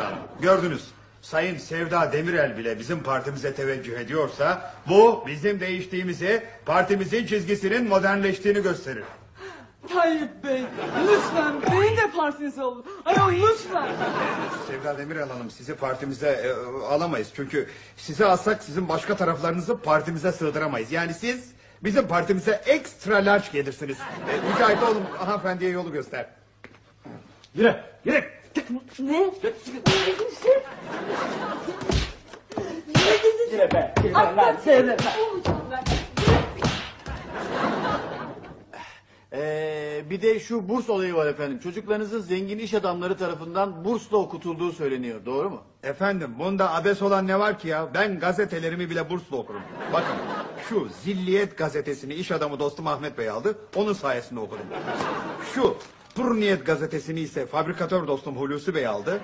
Sevda Hanım. Gördünüz. Sayın Sevda Demirel bile bizim partimize teveccüh ediyorsa bu bizim değiştiğimizi, partimizin çizgisinin modernleştiğini gösterir. Tayyip Bey lütfen benim de partiniz olun. Ayol lütfen. Sevda Demirel Hanım sizi partimize e, alamayız. Çünkü sizi alsak sizin başka taraflarınızı partimize sığdıramayız. Yani siz bizim partimize ekstra large gelirsiniz. E, mücahit oğlum hanımefendiye yolu göster. Yürü, yürü. Ne? Yürü be. Yürü lan. Yürü. Ee, bir de şu burs olayı var efendim. Çocuklarınızın zengin iş adamları tarafından bursla okutulduğu söyleniyor. Doğru mu? Efendim bunda abes olan ne var ki ya? Ben gazetelerimi bile bursla okurum. Bakın şu Zilliyet gazetesini iş adamı dostum Ahmet Bey aldı. Onun sayesinde okudum. Şu Purniyet gazetesini ise fabrikatör dostum Hulusi Bey aldı.